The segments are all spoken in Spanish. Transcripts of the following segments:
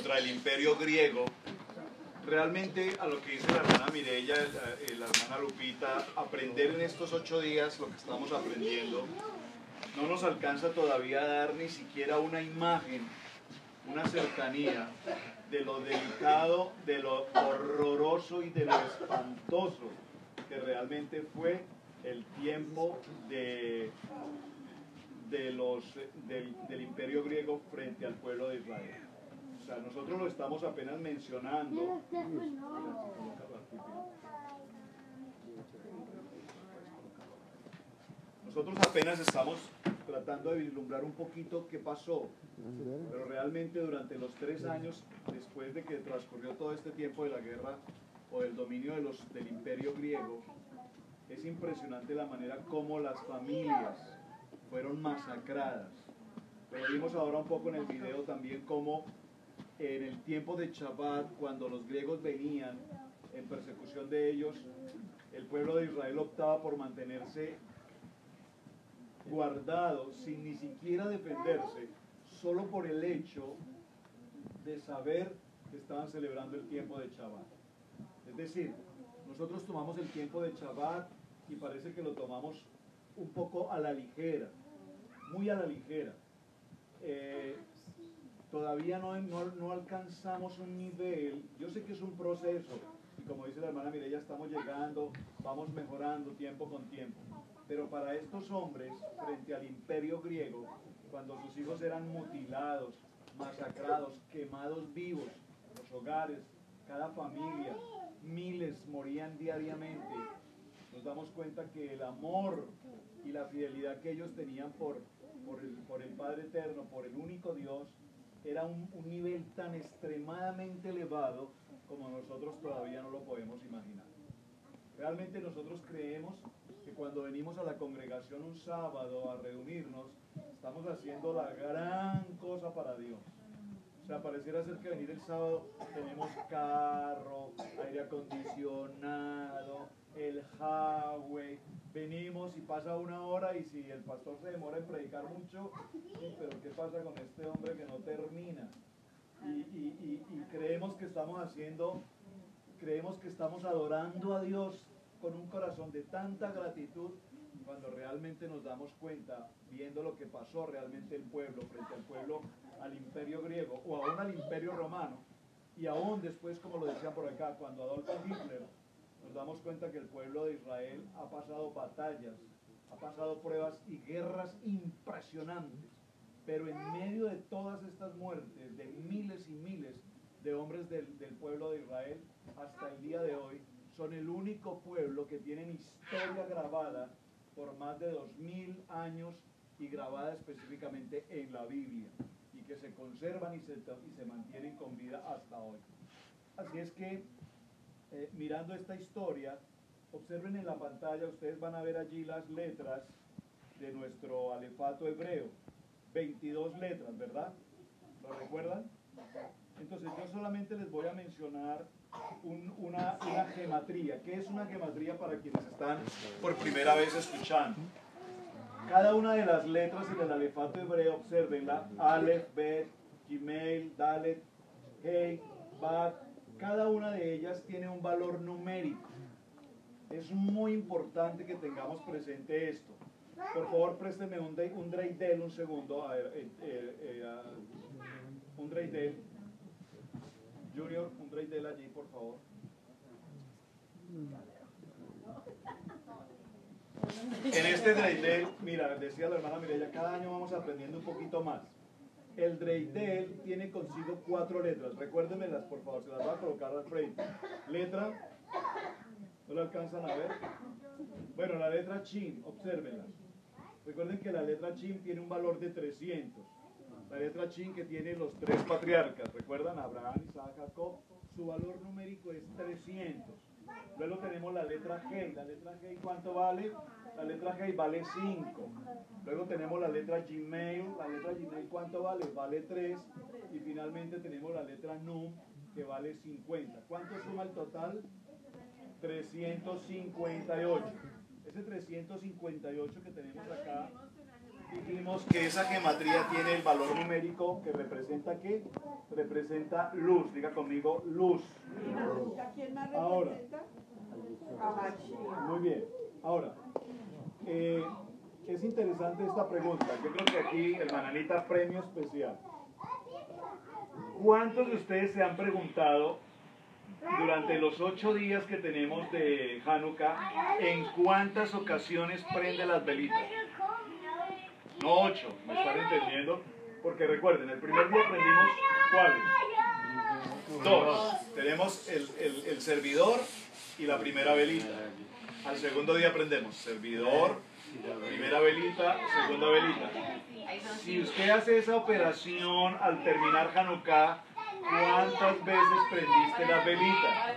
contra el imperio griego, realmente a lo que dice la hermana Mireya, la, eh, la hermana Lupita, aprender en estos ocho días lo que estamos aprendiendo, no nos alcanza todavía a dar ni siquiera una imagen, una cercanía de lo delicado, de lo horroroso y de lo espantoso que realmente fue el tiempo de, de los, del, del imperio griego frente al pueblo de Israel. Sea, nosotros lo estamos apenas mencionando. Nosotros apenas estamos tratando de vislumbrar un poquito qué pasó, pero realmente durante los tres años después de que transcurrió todo este tiempo de la guerra o del dominio de los, del imperio griego, es impresionante la manera como las familias fueron masacradas. Pero vimos ahora un poco en el video también cómo en el tiempo de Shabbat, cuando los griegos venían en persecución de ellos, el pueblo de Israel optaba por mantenerse guardado sin ni siquiera defenderse, solo por el hecho de saber que estaban celebrando el tiempo de Shabbat. Es decir, nosotros tomamos el tiempo de Shabbat y parece que lo tomamos un poco a la ligera, muy a la ligera. Eh, todavía no, no, no, alcanzamos un nivel, yo sé que es un proceso, y como dice la hermana Mireya, estamos llegando, vamos mejorando tiempo con tiempo, pero para estos hombres, frente al imperio griego, cuando sus hijos eran mutilados, masacrados, quemados vivos, los hogares, cada familia, miles morían diariamente, nos damos cuenta que el amor y la fidelidad que ellos tenían por, por, el, por el Padre Eterno, por el único Dios, era un, nivel tan extremadamente elevado como nosotros todavía no lo podemos imaginar. Realmente nosotros creemos que cuando venimos a la congregación un sábado a reunirnos, estamos haciendo la gran cosa para Dios. O sea, pareciera ser que venir el sábado tenemos carro, aire acondicionado, el highway, venimos y pasa una hora y si el pastor se demora en predicar mucho, pero ¿qué pasa con este hombre que no termina? Y, creemos que estamos haciendo, creemos que estamos adorando a Dios con un corazón de tanta gratitud cuando realmente nos damos cuenta, viendo lo que pasó realmente el pueblo frente al pueblo, al imperio griego o aún al imperio romano, y aún después, como lo decían por acá, cuando Adolfo Hitler nos damos cuenta que el pueblo de Israel ha pasado batallas, ha pasado pruebas y guerras impresionantes. Pero en medio de todas estas muertes, de miles y miles de hombres del, del, pueblo de Israel, hasta el día de hoy, son el único pueblo que tienen historia grabada por más de dos mil años y grabada específicamente en la Biblia, y que se conservan y se, y se mantienen con vida hasta hoy. Así es que eh, mirando esta historia, observen en la pantalla, ustedes van a ver allí las letras de nuestro alefato hebreo. 22 letras, ¿verdad? ¿Lo recuerdan? Entonces yo solamente les voy a mencionar un, una, una gematría. ¿Qué es una gematría para quienes están por primera vez escuchando? Cada una de las letras en el alefato hebreo, observenla, Aleph, Bet, Gmail, Dalet, Hey, Bat, cada una de ellas tiene un valor numérico. Es muy importante que tengamos presente esto. Por favor, présteme un, un dreidel un segundo. A ver, eh, eh, eh, un dreidel. Junior, un dreidel allí, por favor. En este dreidel, mira, decía la hermana Mireya, cada año vamos aprendiendo un poquito más. El dreidel tiene consigo cuatro letras. Recuérdenmelas, por favor, se las voy a colocar al frente. Letra, ¿no la alcanzan a ver? Bueno, la letra chin, obsérvenla. Recuerden que la letra chin tiene un valor de 300. La letra chin que tiene los tres patriarcas, ¿recuerdan? Abraham, Isaac, Jacob. Su valor numérico es 300. Luego tenemos la letra G. La letra G, ¿cuánto vale? La letra G vale 5. Luego tenemos la letra Gmail. La letra Gmail, ¿cuánto vale? Vale 3. Y finalmente tenemos la letra Num, que vale 50. ¿Cuánto suma el total? 358. Ese 358 que tenemos acá dijimos que esa gematría tiene el valor numérico que representa qué? Representa luz. Diga conmigo, luz. ¿A quién más Ahora. representa? A Mashiach. Muy bien. Ahora, eh, es interesante esta pregunta. Yo creo que aquí, hermananita, premio especial. ¿Cuántos de ustedes se han preguntado durante los ocho días que tenemos de Hanukkah en cuántas ocasiones prende las velitas? No ocho, ¿me están entendiendo? Porque recuerden, el primer día prendimos cuáles? Dos. Tenemos el, el- el servidor y la primera velita. Al segundo día prendemos servidor, primera velita, segunda velita. Si usted hace esa operación al terminar Hanukkah, ¿cuántas veces prendiste las velitas?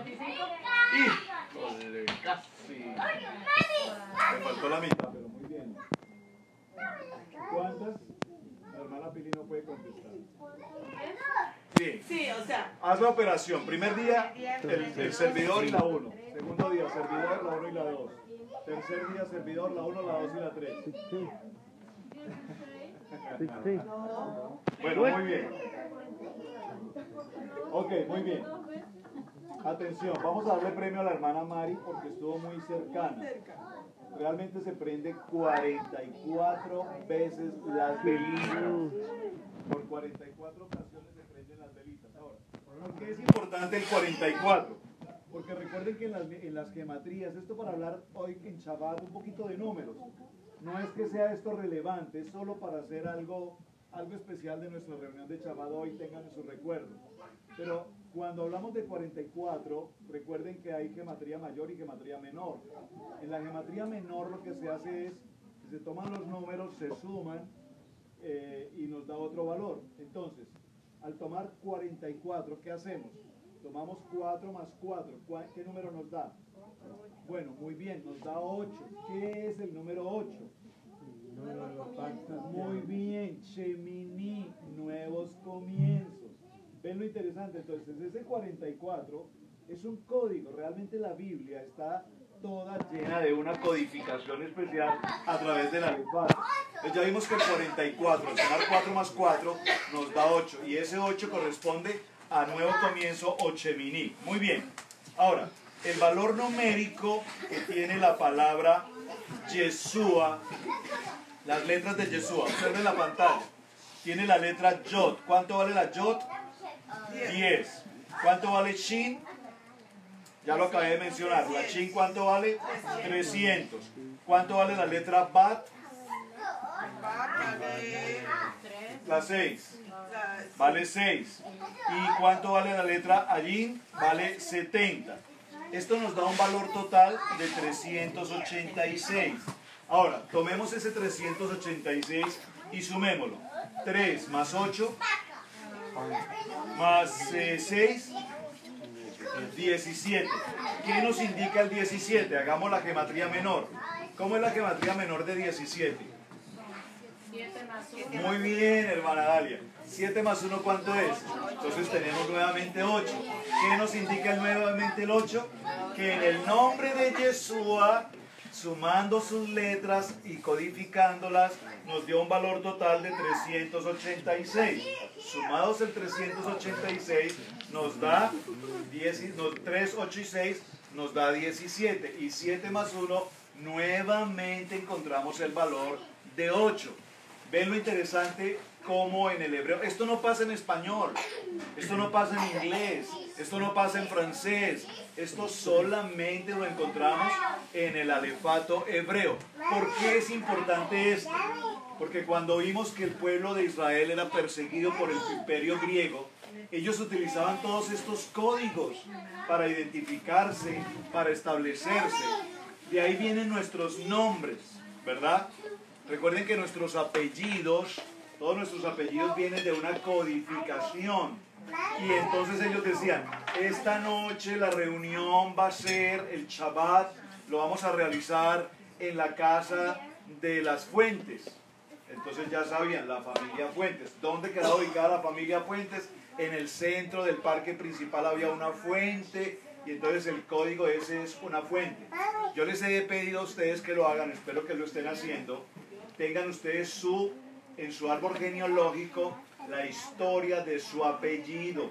¡Híjole! Casi. Me faltó la mitad. ¿Cuántas? La hermana Pili no puede contestar. Sí. Sí, o sea, Haz la operación. Primer día, el, el servidor y la 1. Segundo día, servidor, la 1 y la 2. Tercer día, servidor, la 1, la 2 y la 3. Bueno, muy bien. Ok, muy bien. Atención, vamos a darle premio a la hermana Mari porque estuvo muy cercana. Realmente se prende 44 veces las velitas. Por 44 ocasiones se prenden las velitas. Ahora, ¿por qué es importante el 44? Porque recuerden que en las, en las gematrías, esto para hablar hoy en Shabbat un poquito de números, no es que sea esto relevante, es solo para hacer algo, algo especial de nuestra reunión de Shabbat hoy, tengan en su recuerdo. Pero cuando hablamos de 44, recuerden que hay gematría mayor y gematría menor. En la gematría menor lo que se hace es, se toman los números, se suman eh, y nos da otro valor. Entonces, al tomar 44, ¿qué hacemos? Tomamos 4 más 4. ¿Cuál- ¿Qué número nos da? Bueno, muy bien, nos da 8. ¿Qué es el número 8? Muy bien, Chemini, nuevos comienzos. ¿Ven lo interesante? Entonces, ese 44 es un código. Realmente la Biblia está toda llena de una codificación especial a través de la alfabeto. Entonces ya vimos que el 44, al sumar 4 más 4, nos da 8. Y ese 8 corresponde a nuevo comienzo o Chemini. Muy bien. Ahora, el valor numérico que tiene la palabra Yeshua, las letras de Yeshua, observen la pantalla. Tiene la letra Yod. ¿Cuánto vale la Yod? 10. ¿Cuánto vale Shin? Ya lo acabé de mencionar. La Shin, ¿cuánto vale? 300. ¿Cuánto vale la letra Bat? La 6. Vale 6. ¿Y cuánto vale la letra Ayin? Vale 70. Esto nos da un valor total de 386. Ahora, tomemos ese 386 y sumémoslo. 3 más 8 más 6, 17. ¿Qué nos indica el 17? Hagamos la gematría menor. ¿Cómo es la gematría menor de 17? Muy bien, hermana Dalia. 7 más 1, ¿cuánto es? Entonces tenemos nuevamente 8. ¿Qué nos indica nuevamente el 8? Que en el nombre de Yeshua, sumando sus letras y codificándolas, nos dio un valor total de 386. Sumados el 386, nos da 10, no, 3, 8 y 6, nos da 17. Y 7 más 1, nuevamente encontramos el valor de 8. ¿Ven lo interesante? Como en el hebreo. Esto no pasa en español. Esto no pasa en inglés. Esto no pasa en francés. Esto solamente lo encontramos en el alefato hebreo. ¿Por qué es importante esto? Porque cuando vimos que el pueblo de Israel era perseguido por el imperio griego, ellos utilizaban todos estos códigos para identificarse, para establecerse. De ahí vienen nuestros nombres, ¿verdad? Recuerden que nuestros apellidos, todos nuestros apellidos vienen de una codificación. Y entonces ellos decían, esta noche la reunión va a ser el Shabbat, lo vamos a realizar en la casa de las fuentes. Entonces ya sabían, la familia Fuentes. ¿Dónde quedaba ubicada la familia Fuentes? En el centro del parque principal había una fuente y entonces el código ese es una fuente. Yo les he pedido a ustedes que lo hagan, espero que lo estén haciendo. tengan ustedes su, en su árbol genealógico la historia de su apellido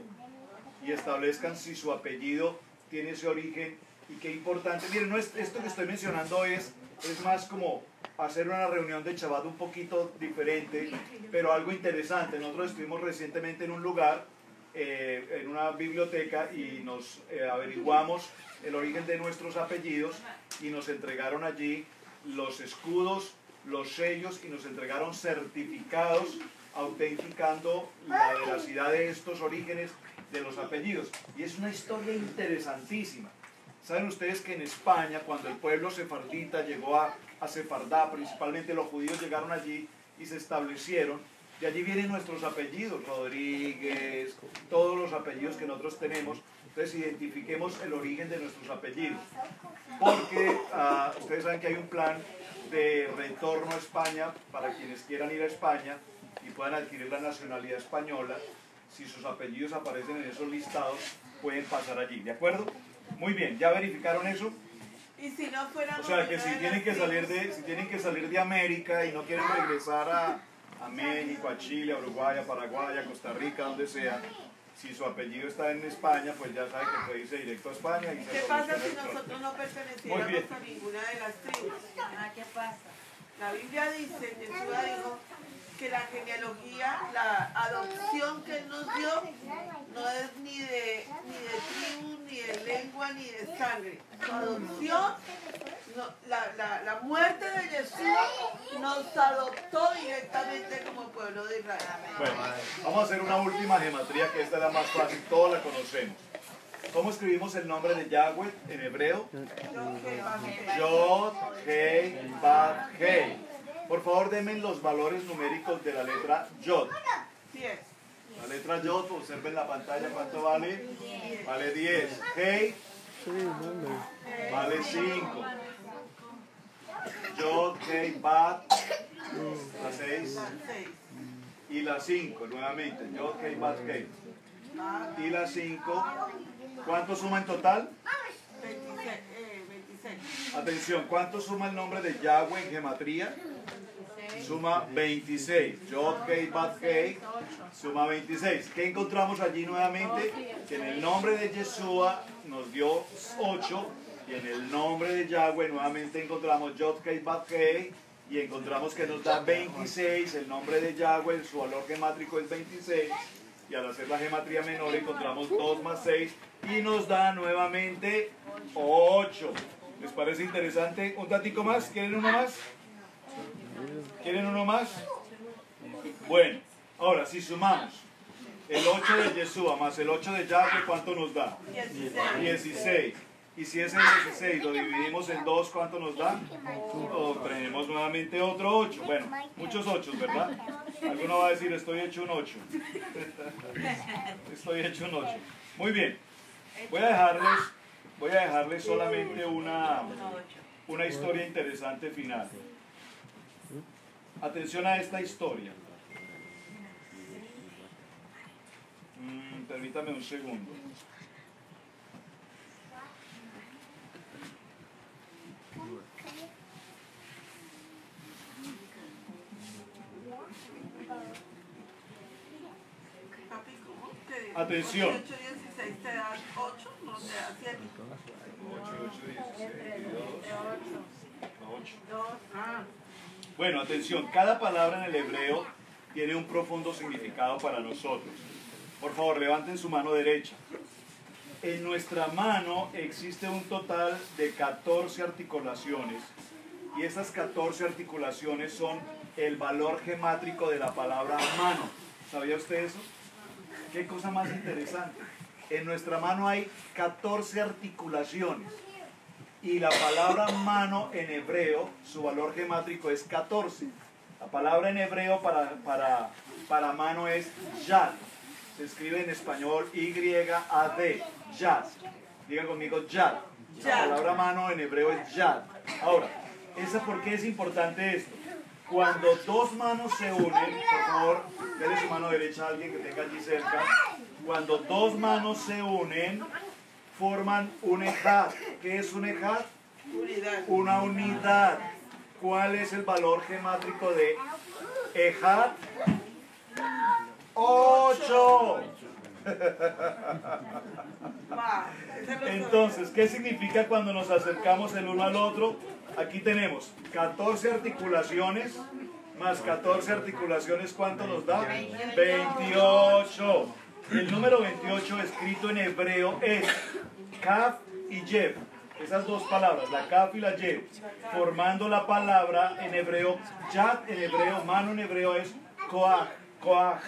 y establezcan si su apellido tiene ese origen y qué importante. Miren, no es, esto que estoy mencionando es, es más como hacer una reunión de Chabad un poquito diferente, pero algo interesante. Nosotros estuvimos recientemente en un lugar, eh, en una biblioteca, y nos eh, averiguamos el origen de nuestros apellidos y nos entregaron allí los escudos, los sellos y nos entregaron certificados autenticando la veracidad de estos orígenes de los apellidos. Y es una historia interesantísima. Saben ustedes que en España, cuando el pueblo sefardita llegó a, a Sefardá, principalmente los judíos llegaron allí y se establecieron, de allí vienen nuestros apellidos, Rodríguez, todos los apellidos que nosotros tenemos. Entonces identifiquemos el origen de nuestros apellidos. Porque ah, ustedes saben que hay un plan de retorno a España para quienes quieran ir a España y puedan adquirir la nacionalidad española. Si sus apellidos aparecen en esos listados, pueden pasar allí. ¿De acuerdo? Muy bien, ¿ya verificaron eso? Y si no O sea, que si tienen que salir de, si tienen que salir de América y no quieren regresar a, a México, a Chile, a Uruguay, a Paraguay, a Costa Rica, donde sea, si su apellido está en España, pues ya saben que puede irse directo a España. Y ¿Y se qué pasa si nosotros no Muy bien. perteneciéramos a ninguna de las tribus? ¿Qué pasa? La Biblia dice, Yeshua dijo, que la genealogía, la adopción que Él nos dio, no es ni de, ni de tribu, ni de lengua, ni de sangre. Su adopción, no- la, la, la muerte de Yeshua nos adoptó directamente como pueblo de Israel. Bueno, vamos a hacer una última gematría que esta es la más fácil, todos la conocemos. ¿Cómo escribimos el nombre de Yahweh en hebreo? Yod, Hei, Bad, Hei. Por favor, denme los valores numéricos de la letra Yod. La letra Yod, observen la pantalla, ¿cuánto vale? Vale 10. Hei, vale 5. Yod, Hei, Bad, la 6. Seis. Y la 5, nuevamente. Yod, Hei, Bad, Hei. Ah, Y la 5. ¿Cuánto suma en total? 26. 26. Atención, ¿cuánto suma el nombre de Yahweh en gematría? Suma 26. Yod, Hei, Bad, Hei. Suma 26. ¿Qué encontramos allí nuevamente? Que en el nombre de Yeshua nos dio 8. Y en el nombre de Yahweh nuevamente encontramos Yod, Hei, Bad, Hei. Y encontramos que nos da 26. El nombre de Yahweh, su valor gemátrico es 26. Y al hacer la gematría menor encontramos 2 más 6. Y nos da nuevamente 8. ¿Les parece interesante? ¿Un tatico más? ¿Quieren uno más? ¿Quieren uno más? Bueno, ahora si sumamos el 8 de Yeshua más el 8 de Yahweh, ¿cuánto nos da? 16. 16. Y si ese 16 lo dividimos en 2, ¿cuánto nos da? Obtenemos nuevamente otro 8. Bueno, muchos 8, ¿verdad? Alguno va a decir, estoy hecho un 8. Estoy hecho un 8. Muy bien. Voy a dejarles, voy a dejarles solamente una, una historia interesante final. Atención a esta historia. Mm, permítame un segundo. Atención. 8, 16 te da 8, no te da 7. 8, 8, 16, 8. 2. Ah, Bueno, atención, cada palabra en el hebreo tiene un profundo significado para nosotros. Por favor, levanten su mano derecha. En nuestra mano existe un total de 14 articulaciones y esas 14 articulaciones son el valor gemátrico de la palabra mano. ¿Sabía usted eso? Qué cosa más interesante. En nuestra mano hay 14 articulaciones y la palabra mano en hebreo, su valor gemátrico es 14. La palabra en hebreo para, para, para mano es yad. Se escribe en español Y-A-D, yad. Diga conmigo yad. La palabra mano en hebreo es yad. Ahora, ¿esa por qué es importante esto? Cuando dos manos se unen, por favor, denle su mano derecha a alguien que tenga allí cerca. Cuando dos manos se unen, forman un ejad. ¿Qué es un ejad? unidad. Una unidad. cuál es el valor gemátrico de Ejad? 8. Va, ese lo Entonces, ¿qué significa cuando nos acercamos el uno al otro? Aquí tenemos 14 articulaciones, más 14 articulaciones, ¿cuánto nos da? 28. El número 28 escrito en hebreo es Kaf y Yeb. Esas dos palabras, la Kaf y la Yeb, formando la palabra en hebreo, Yad en hebreo, mano en hebreo es Koach, Koach.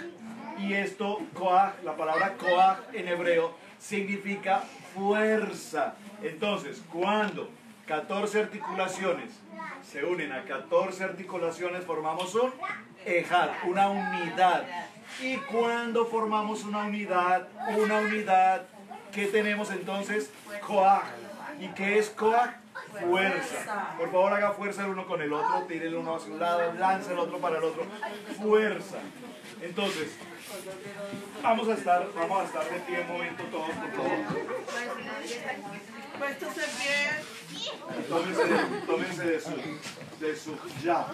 Y esto, Koach, la palabra Koach en hebreo, significa fuerza. Entonces, cuando 14 articulaciones se unen a 14 articulaciones, formamos un Ejad, una unidad. Y cuando formamos una unidad, una unidad, ¿qué tenemos entonces? Koach. ¿Y qué es Koach? Fuerza. Por favor, haga fuerza el uno con el otro, tire el uno hacia un lado, lance el otro para el otro. Fuerza. Entonces, vamos a estar, vamos a estar de pie un momento todos, por favor. Puestos en. Tómense, tómense de su, de su ya.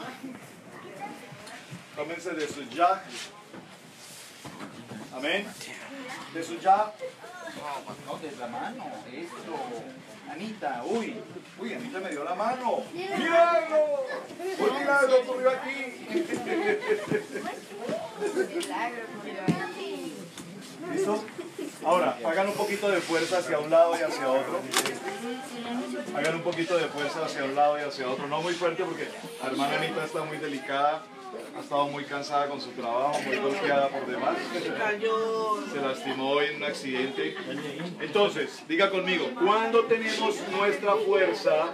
Tómense de su ya. Amén. Su ya. No, de la mano, esto. Anita, uy, uy, Anita me dio la mano. ¡Milagro! Un milagro ocurrió aquí. ¿Listo? Ahora, hagan un poquito de fuerza hacia un lado y hacia otro. Hagan un poquito de fuerza hacia un lado y hacia otro. No muy fuerte porque la hermana Anita está muy delicada. Ha estado muy cansada con su trabajo, muy golpeada por demás. Se lastimó en un accidente. Entonces, diga conmigo, ¿cuándo tenemos nuestra fuerza?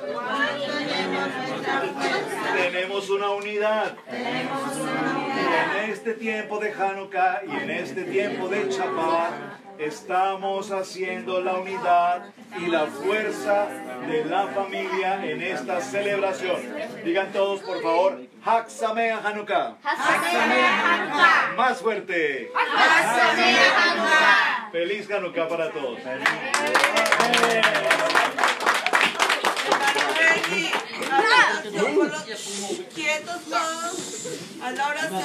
Tenemos una unidad. En este tiempo de Hanukkah y en este tiempo de Shabbat estamos haciendo la unidad y la fuerza de la familia en esta celebración. Digan todos, por favor, Hak Sameach Hanukkah. Más fuerte. Feliz Hanukkah para todos. Quietos todos. A la oración.